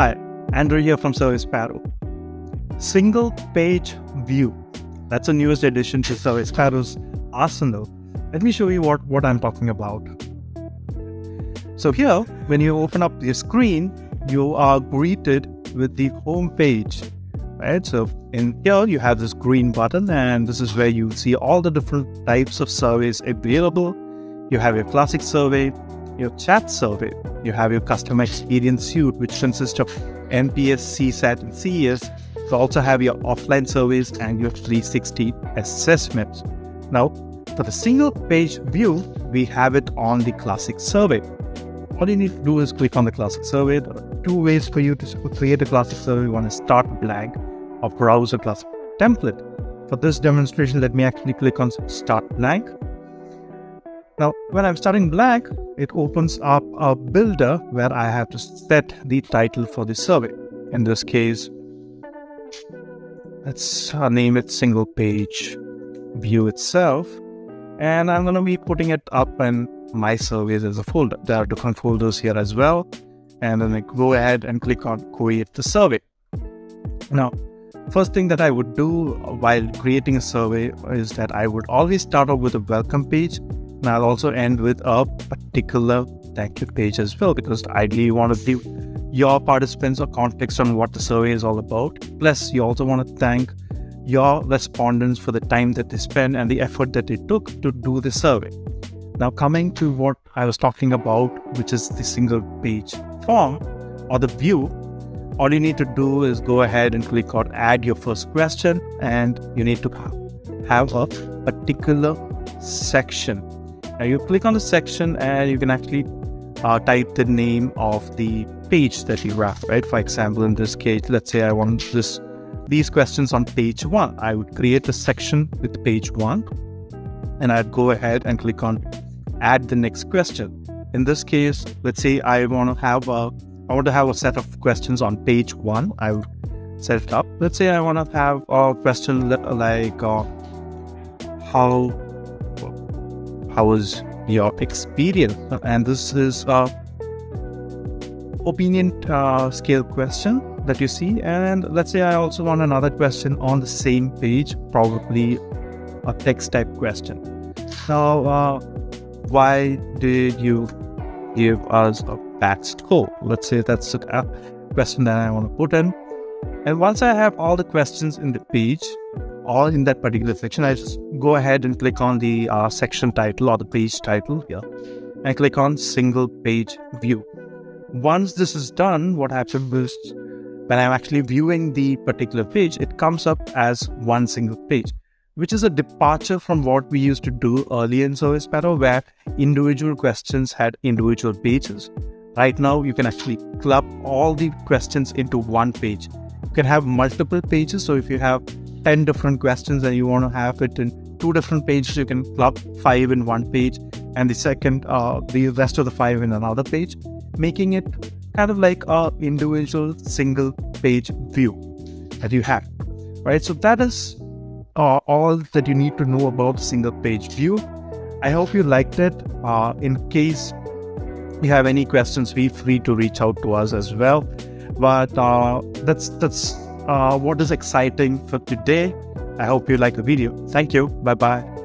Hi, Andrew here from SurveySparrow. Single page view. That's the newest addition to SurveySparrow's arsenal. Let me show you what, what I'm talking about. So here, when you open up your screen, you are greeted with the home page. Right? So in here you have this green button and this is where you see all the different types of surveys available. You have your classic survey, your chat survey, you have your customer experience suite, which consists of NPS, CSAT, and CES. You also have your offline surveys and your 360 assessments. Now, for the single page view, we have it on the classic survey. All you need to do is click on the classic survey. There are two ways for you to create a classic survey. One is start blank or browse a classic template. For this demonstration, let me actually click on start blank. Now, when I'm starting blank, it opens up a builder where I have to set the title for the survey. In this case, let's uh, name it single page view itself. And I'm going to be putting it up in my surveys as a folder. There are different folders here as well. And then I go ahead and click on create the survey. Now, first thing that I would do while creating a survey is that I would always start off with a welcome page and I'll also end with a particular thank you page as well, because ideally you want to give your participants a context on what the survey is all about. Plus, you also want to thank your respondents for the time that they spent and the effort that they took to do the survey. Now, coming to what I was talking about, which is the single page form or the view, all you need to do is go ahead and click on add your first question, and you need to have a particular section now you click on the section and you can actually uh, type the name of the page that you wrap, right? For example, in this case, let's say I want this these questions on page one. I would create a section with page one and I'd go ahead and click on add the next question. In this case, let's say I want to have a I want to have a set of questions on page one. I would set it up. Let's say I want to have a question like uh, how how was your experience? And this is a opinion uh, scale question that you see. And let's say I also want another question on the same page, probably a text type question. Now, uh, why did you give us a bad score? Let's say that's a question that I want to put in. And once I have all the questions in the page, all in that particular section, I just go ahead and click on the uh, section title or the page title here and click on single page view. Once this is done, what happens is when I'm actually viewing the particular page, it comes up as one single page, which is a departure from what we used to do earlier in SurveySparrow, where individual questions had individual pages. Right now, you can actually club all the questions into one page. You can have multiple pages. So if you have 10 different questions and you want to have it in two different pages, you can club five in one page and the second, uh, the rest of the five in another page, making it kind of like a individual single page view that you have, right? So that is uh, all that you need to know about single page view. I hope you liked it. Uh, in case you have any questions, be free to reach out to us as well. But uh, that's that's uh, what is exciting for today. I hope you like the video. Thank you. Bye bye.